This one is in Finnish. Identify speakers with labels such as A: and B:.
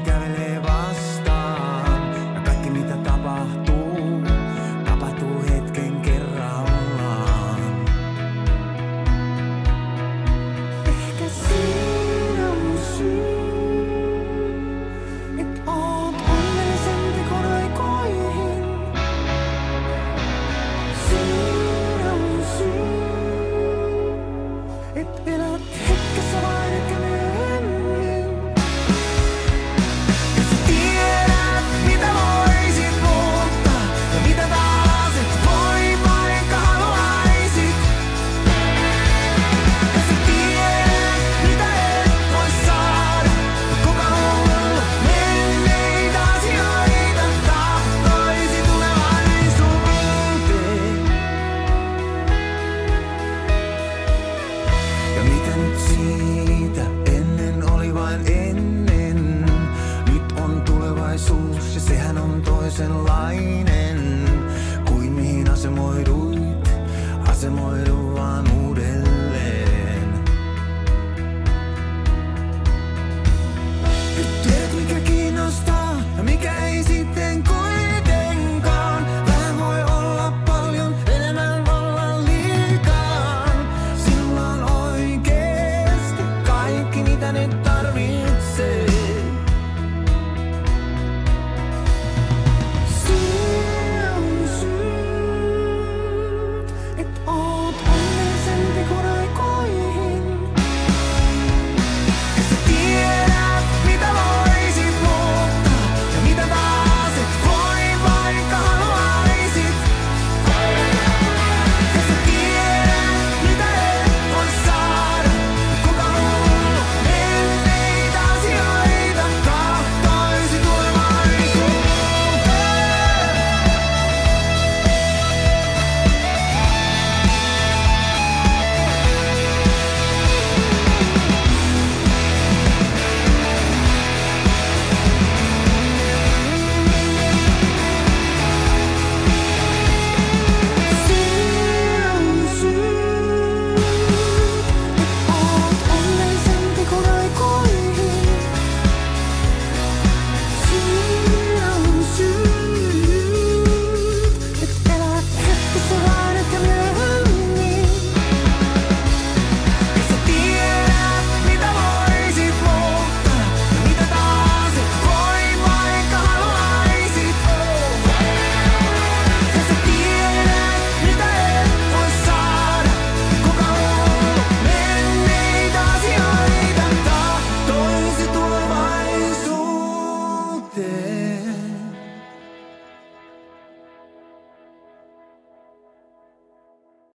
A: gotta. meitä ennen oli vain ennen. Nyt on tulevaisuus ja sehän on toisenlainen. Kuin mihin asemoiduit, asemoiduit. there.